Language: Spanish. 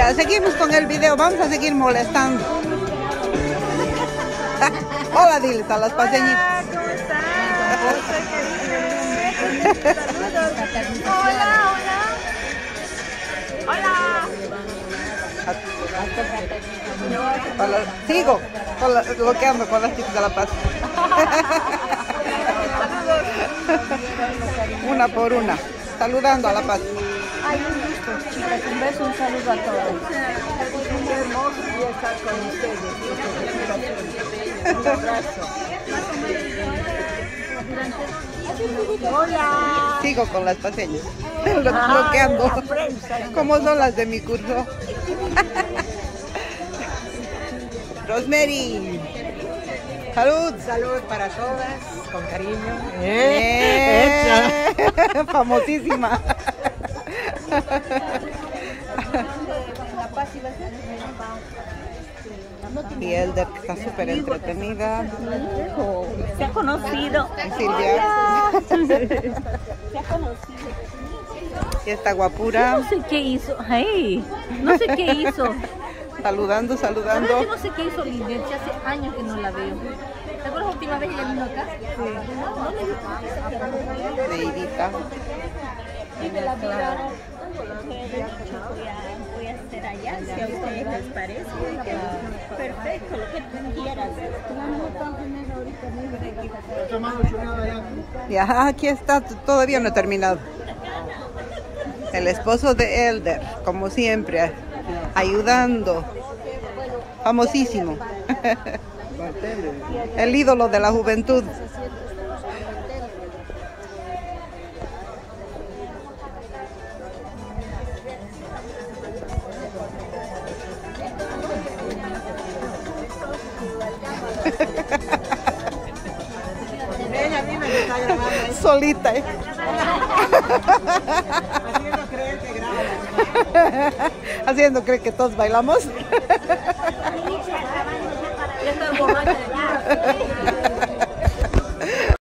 Ya, seguimos con el video. Vamos a seguir molestando. Hola, diles a las paseñitas. ¿cómo están? Saludos. Hola, hola. Hola. Sigo con la- bloqueando con las chicas de La Paz. una por una. Saludando a La Paz. Ay, un gusto, chicas. Un beso, un saludo a todos. Qué hermoso día estar con ustedes. Un abrazo. Hola. Sigo con las paseñas. Lo- bloqueando. la prensa. Como son las de mi curso. Rosemary. Salud. Salud para todas, con cariño. Eh, Famosísima. Y Elder que está súper entretenida. Se ha conocido. Silvia. Se ha conocido. Y esta guapura. No sé qué hizo. Ay, no sé qué hizo. Saludando, La saludando. no sé qué hizo. Si hace años que no la veo. ¿Te acuerdas la última vez que ella vino acá? Sí. Leidita. Voy a hacer allá, si a ustedes les parece. Perfecto, lo que tú quieras. Ya, aquí está, todavía no he terminado. El esposo de Elder, como siempre, ayudando. Famosísimo. El ídolo de la juventud. Solita. ¿eh? Haciendo creer que. Haciendo creer que todos bailamos.